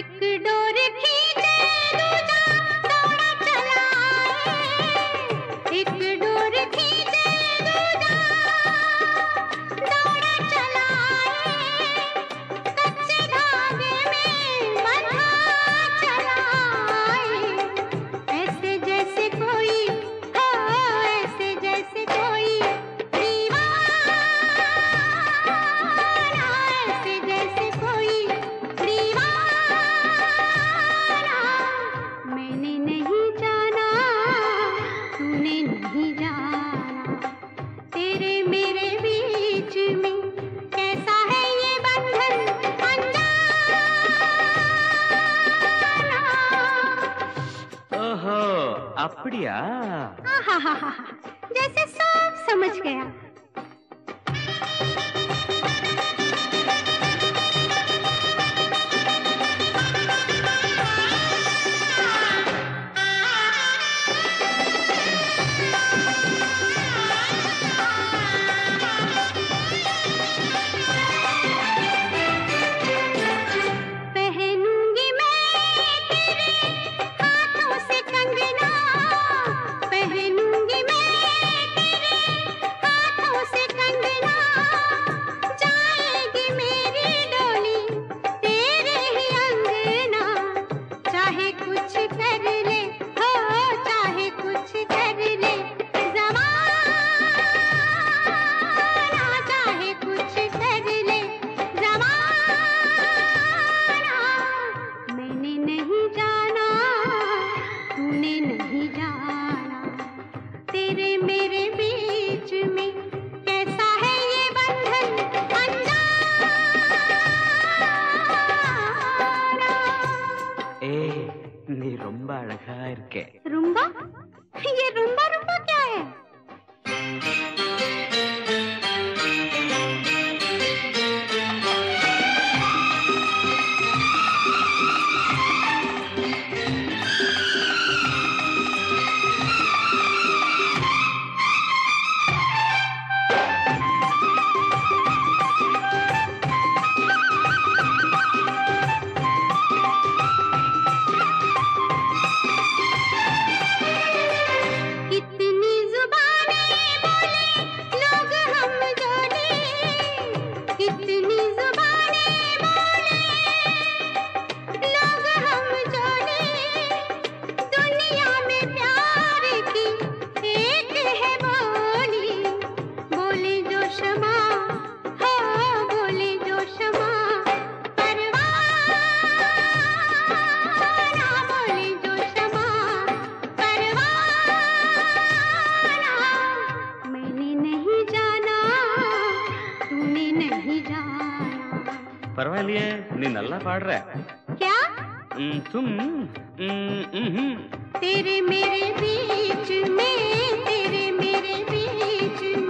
தாய்க்கு அப்படியா? जैसे सब समझ गया हमने नहीं जाना। तेरे मेरे बीच में कैसा है ये बंधन? ए नी रुम्बा रुम्बा? ये रुम्बा रुम्बा? ಪರವಾಗಿಯೇ ನೀನೆಲ್ಲ ಪಾಡ್ರೆ ಕ್ಯಾ ಸುಮ್ तेरे मेरे बीच में तेरे मेरे बीच में